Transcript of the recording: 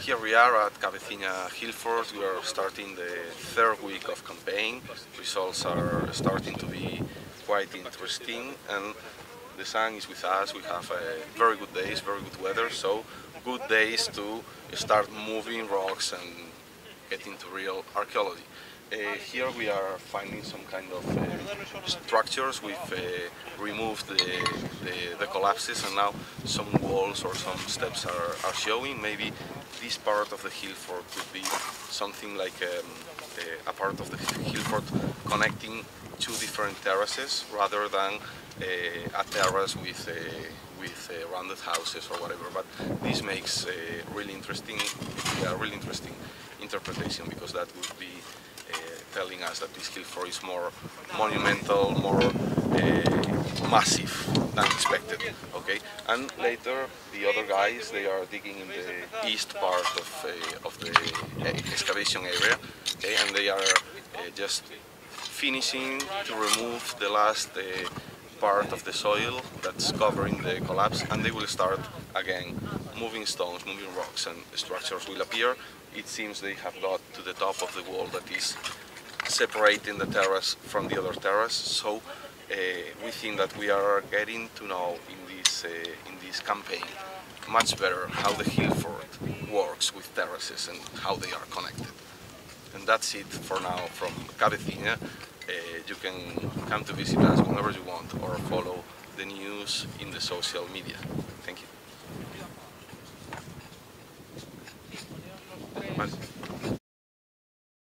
Here we are at Cabeciña Hillfort. We are starting the third week of campaign. Results are starting to be quite interesting and the sun is with us. We have very good days, very good weather, so good days to start moving rocks and get into real archaeology. Uh, here we are finding some kind of uh, structures. We've uh, removed the, the, the, collapses and now some walls or some steps are, are showing. Maybe this part of the hill fort could be something like um, a part of the hill fort connecting two different terraces rather than a terrace with with uh, rounded houses or whatever. But this makes a really interesting, yeah, really interesting interpretation because that would be uh, telling us that this hill fort is more monumental, more uh, massive than expected. Okay, and later the other guys they are digging in the east part of uh, of the excavation area, okay, and they are just finishing to remove the last part of the soil that's covering the collapse and they will start again moving stones, moving rocks and structures will appear. It seems they have got to the top of the wall that is separating the terrace from the other terrace so uh, we think that we are getting to know in this, uh, in this campaign much better how the hill fort works with terraces and how they are connected. And that's it for now from Cabeciña. Uh, you can come to visit us whenever you want or follow the news in the social media. Thank you. Vale.